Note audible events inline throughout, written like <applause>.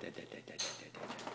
de de de de de de de.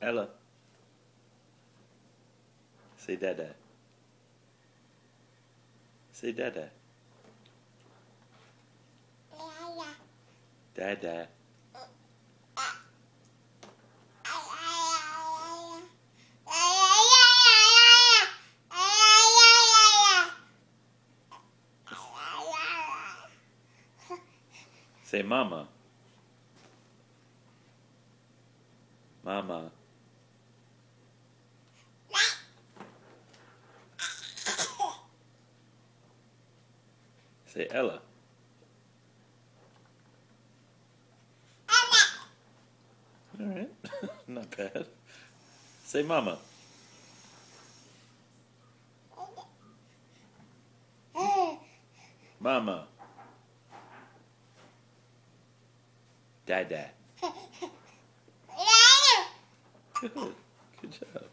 Ella. Say dada. Say dada. Dada. Dada. Say mama. Mama. Say Ella. All right. <laughs> Not bad. Say mama. Mama. Dada. Good. <laughs> Good job.